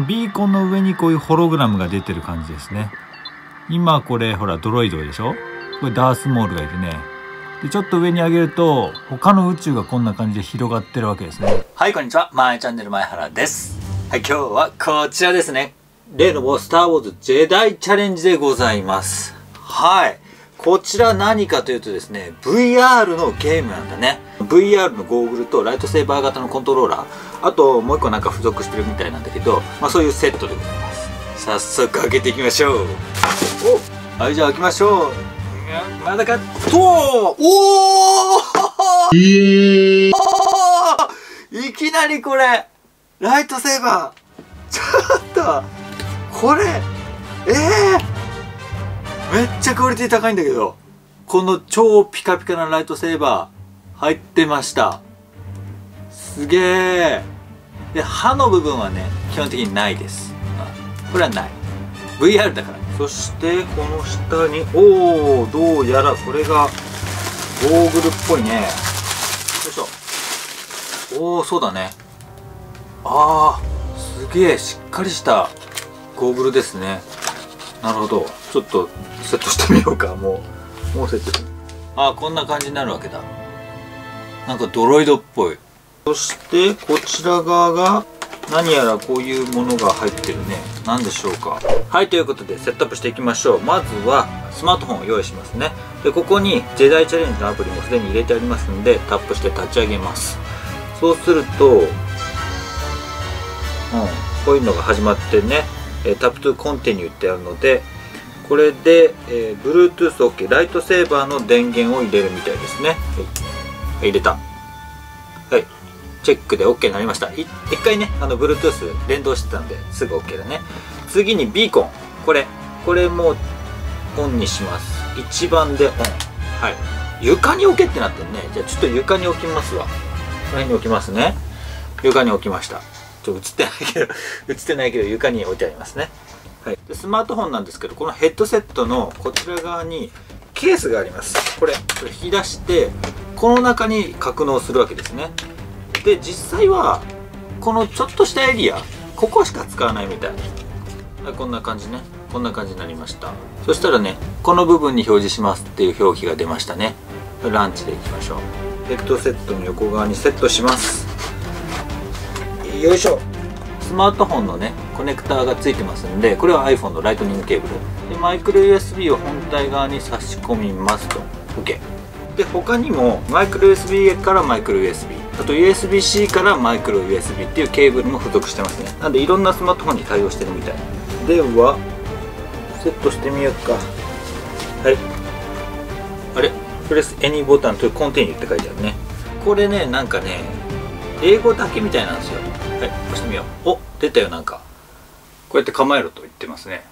ビーコンの上にこういうホログラムが出てる感じですね。今これほらドロイドでしょ？これダースモールがいるね。でちょっと上に上げると他の宇宙がこんな感じで広がってるわけですね。はいこんにちは。マイチャンネル前原です。はい今日はこちらですね。例のスター・ウォーズ・ジェダイチャレンジでございます。はい。こちら何かというとですね VR のゲームなんだね。VR のゴーグルとライトセーバー型のコントローラー。あともう一個なんか付属してるみたいなんだけど、まあ、そういうセットでございます。早速開けていきましょう。おはいじゃあ開けましょう。まだかとおおいきなりこれライトセーバー。ちょっとこれええーめっちゃクオリティ高いんだけどこの超ピカピカなライトセーバー入ってました。すげえで刃の部分はね基本的にないです、うん、これはない。VR だからそしてこの下におおどうやらこれがゴーグルっぽいね。よいしょ。おおそうだね。あーすげえしっかりしたゴーグルですね。なるほど。ちょっとセットしてみようか。もうもうセット。ああこんな感じになるわけだ。なんかドロイドっぽいそしてこちら側が何やらこういうものが入ってるね。何でしょうか。はいということでセットアップしていきましょう。まずはスマートフォンを用意しますね。でここにジェダイチャレンジのアプリもすでに入れてありますのでタップして立ち上げます。そうするとうんこういうのが始まってね Tap to Continueーってあるのでこれで、えー、Bluetooth OK ライトセーバーの電源を入れるみたいですね、はい、入れた。はい。チェックで OK になりました。一回ねあの Bluetooth 連動してたんですぐ OK だね。次にビーコンこれこれもオンにします。1番でオン。はい。床に置けってなってるね。じゃあちょっと床に置きますわ。この辺に置きますね。床に置きました。ちょっと映ってないけど 映ってないけど床に置いてありますね。はい、でスマートフォンなんですけどこのヘッドセットのこちら側にケースがあります。これこれ引き出してこの中に格納するわけですね。で実際はこのちょっとしたエリアここしか使わないみたい。はいこんな感じね。こんな感じになりました。そしたらねこの部分に表示しますっていう表記が出ましたね。ランチでいきましょう。ヘッドセットの横側にセットします。よいしょ。スマートフォンのねコネクターがついてますんでこれは iPhone のライトニングケーブル。でマイクロ USB を本体側に差し込みますと OK で他にもマイクロ USB からマイクロ USB あと USB-C からマイクロ USB っていうケーブルも付属してますね。なんでいろんなスマートフォンに対応してるみたい。ではセットしてみようか。はい。あれ？プレス any ボタンというコンティニューって書いてあるね。これねなんかね英語だけみたいなんですよ。はい押してみよう。お出たよなんか。こうやって構えろと言ってますね。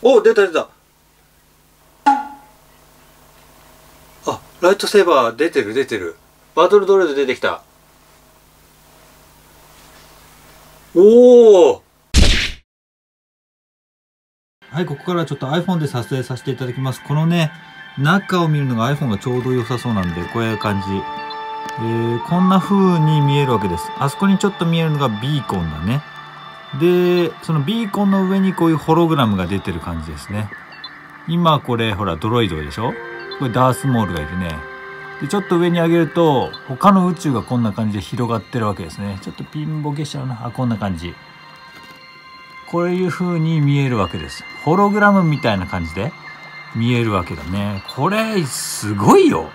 お出た出た。あライトセーバー出てる出てるバトルドレード出てきたおおはいここからちょっと iPhone で撮影させていただきますこのね中を見るのが iPhone がちょうど良さそうなんでこういう感じえー、こんな風に見えるわけです。あそこにちょっと見えるのがビーコンだね。で、そのビーコンの上にこういうホログラムが出てる感じですね。今これほらドロイドでしょ？これダースモールがいるね。で、ちょっと上に上げると他の宇宙がこんな感じで広がってるわけですね。ちょっとピンボケしちゃうな。あ、こんな感じ。こういう風に見えるわけです。ホログラムみたいな感じで見えるわけだね。これすごいよ。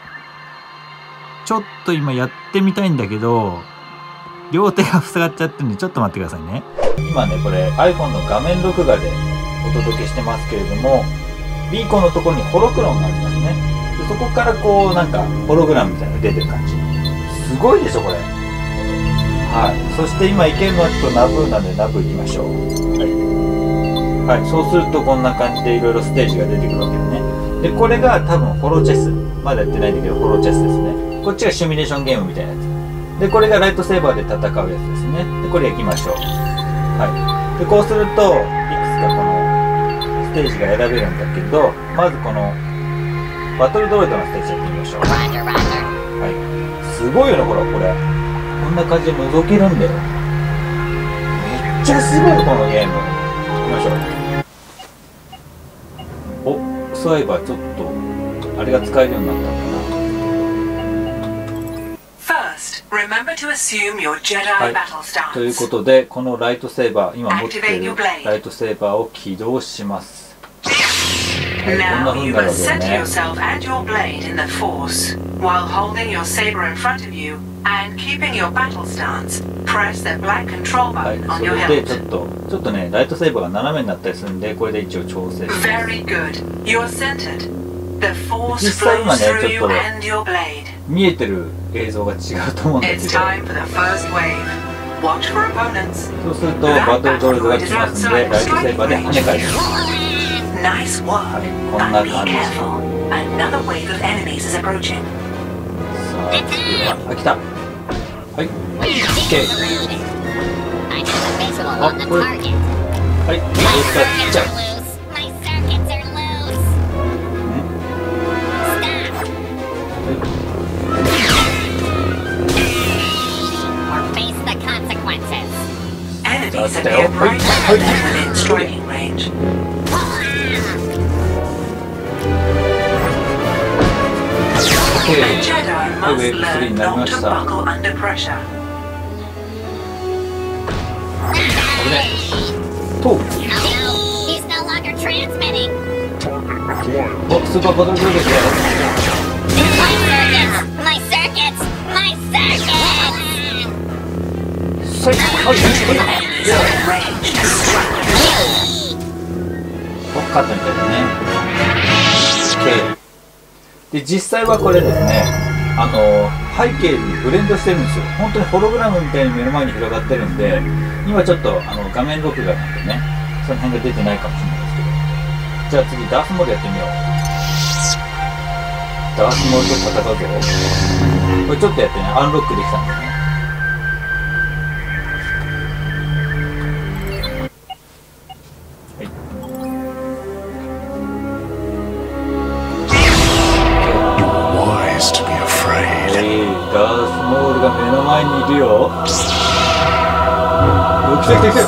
ちょっと今やってみたいんだけど、両手が塞がっちゃってるんで、ちょっと待ってくださいね。今ね、これ iPhone の画面録画でお届けしてますけれども、ビーコンのところにホロクロンがありますね。でそこからこう、なんか、ホログラムみたいなのが出てる感じ。すごいでしょ、これ。はい。そして今行けるのはちょっとナブーなんでナブー行きましょう。はい。はい。そうするとこんな感じでいろいろステージが出てくるわけでね。で、これが多分ホロチェス。まだやってないんだけど、ホロチェスですね。こっちがシミュレーションゲームみたいなやつでこれがライトセーバーで戦うやつですねでこれ焼きましょうはいでこうするといくつかこのステージが選べるんだけどまずこのバトルドロイドのステージやってみましょう。はい。すごいよねこれ。これこんな感じで覗けるんだよ。めっちゃすごいこのゲーム。行きましょう。おそういえばちょっとあれが使えるようになったんだな。First, remember to assume your Jedi はい.ということでこのライトセーバー今持ってる.ライトセーバーを起動します。はいはい、それでちょっとちょっとねライトセーバーが斜めになったりするんでこれで一応調整す見えてる映像が違うと思うんでそうするとバトルトレードが来ますんでライトセーバーで跳ね返ります。Nice work. はい、But こんな be 感じ careful. Another wave of enemies is approaching. さあ次はあ来たはい OK I have a visual on the Oh, wait. target. はい My 使っ circuits ちゃ are loose. My circuits are loose. Stop. Or face the consequences. Enemies That's appear the- brighter Hey, than hey. within striking range. ウェーブ3になりました。危。おスーパーバトルグループ。で、実際はこれですね。あの背景にブレンドしてるんですよ。本当にホログラムみたいに目の前に広がってるんで今ちょっとあの画面録画なんでねその辺が出てないかもしれないですけど。じゃあ次ダースモードやってみよう。ダースモードと戦うぞこれちょっとやってねアンロックできたんですね。前にいるよ。来た来た来た。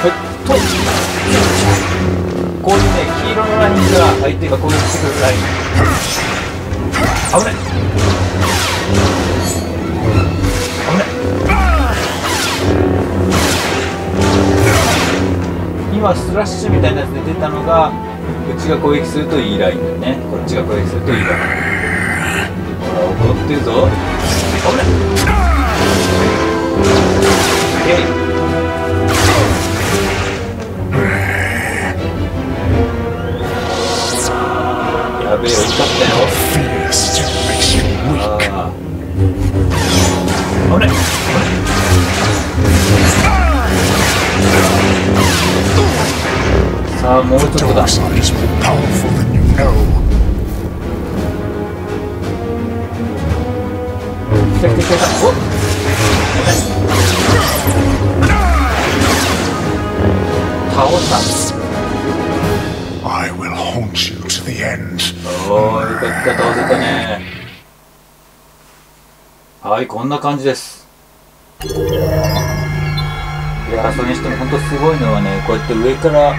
はい、と。こういうね、黄色のラインが相手が攻撃してくるライン。危ない。危ない。今スラッシュみたいなやつで出たのがうちが攻撃するといいラインだねこっちが攻撃するといいラインほら怒ってるぞ。危ない。やべえよ怒ったよ。Fear still makes you weak. あー。危ないさあもうちょっとだ。倒した I will haunt you to the end. おーよかった倒せたね。はいこんな感じです。いやそれにしても本当すごいのはねこうやって上から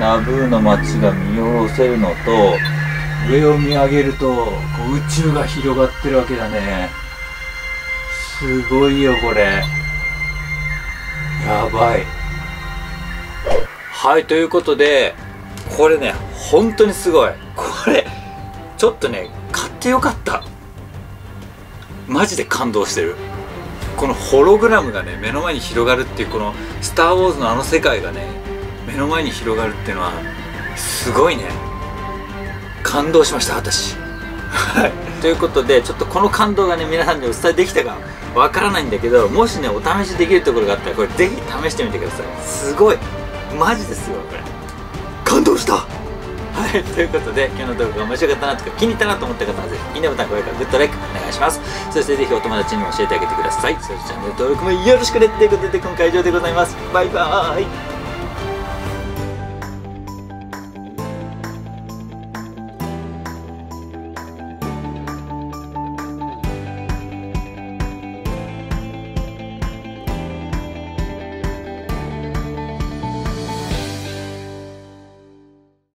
ナブーの街が見下ろせるのと上を見上げるとこう宇宙が広がってるわけだね。すごいよこれ。やばい。はいということでこれね本当にすごい。これちょっとね買ってよかった。マジで感動してる。このホログラムがね目の前に広がるっていうこの「スター・ウォーズ」のあの世界がね目の前に広がるっていうのはすごいね。感動しました私。はい。ということでちょっとこの感動がね皆さんにお伝えできたかわからないんだけどもしねお試しできるところがあったらこれぜひ試してみてください。すごい。マジですよこれ。感動した。はい、ということで今日の動画が面白かったなとか気に入ったなと思った方はぜひいいねボタン、高評価、グッドライクお願いします。そしてぜひお友達にも教えてあげてください。そしてチャンネル登録もよろしくね。ということで今回は以上でございます。バイバーイ。